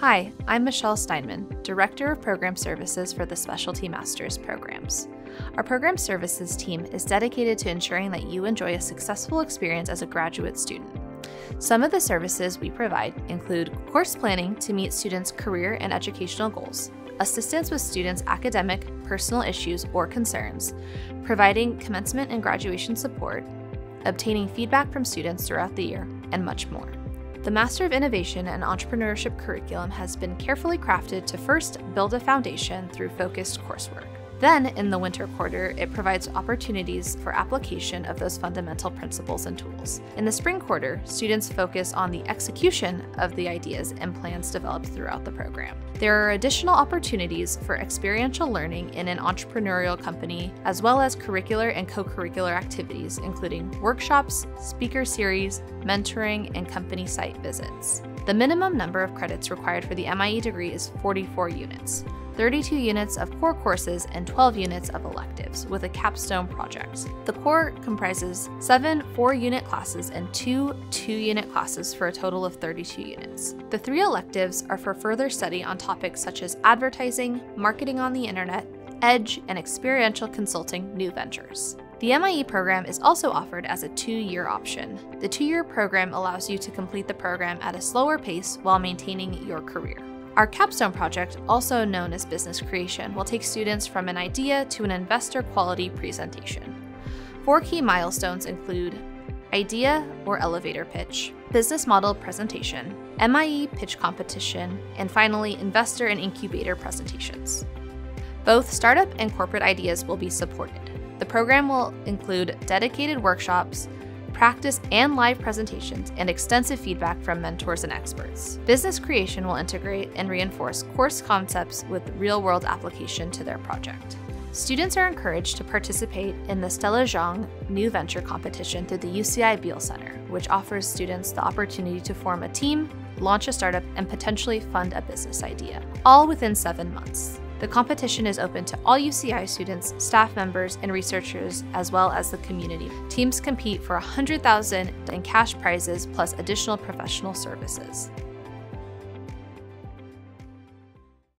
Hi, I'm Michelle Steinman, Director of Program Services for the Specialty Masters programs. Our Program Services team is dedicated to ensuring that you enjoy a successful experience as a graduate student. Some of the services we provide include course planning to meet students' career and educational goals, assistance with students' academic, personal issues, or concerns, providing commencement and graduation support, obtaining feedback from students throughout the year, and much more. The Master of Innovation and Entrepreneurship curriculum has been carefully crafted to first build a foundation through focused coursework. Then, in the winter quarter, it provides opportunities for application of those fundamental principles and tools. In the spring quarter, students focus on the execution of the ideas and plans developed throughout the program. There are additional opportunities for experiential learning in an entrepreneurial company, as well as curricular and co curricular activities, including workshops, speaker series, mentoring, and company site visits. The minimum number of credits required for the MIE degree is 44 units. 32 units of core courses, and 12 units of electives, with a capstone project. The core comprises seven four unit classes and two two unit classes for a total of 32 units. The three electives are for further study on topics such as advertising, marketing on the internet, edge, and experiential consulting new ventures. The MIE program is also offered as a two year option. The two year program allows you to complete the program at a slower pace while maintaining your career. Our capstone project, also known as business creation, will take students from an idea to an investor quality presentation. Four key milestones include idea or elevator pitch, business model presentation, MIE pitch competition, and finally, investor and incubator presentations. Both startup and corporate ideas will be supported. The program will include dedicated workshops, practice and live presentations, and extensive feedback from mentors and experts. Business creation will integrate and reinforce course concepts with real world application to their project. Students are encouraged to participate in the Stella Zhang New Venture Competition through the UCI Beall Center, which offers students the opportunity to form a team, launch a startup, and potentially fund a business idea, all within seven months. The competition is open to all UCI students, staff members, and researchers, as well as the community. Teams compete for 100,000 in cash prizes plus additional professional services.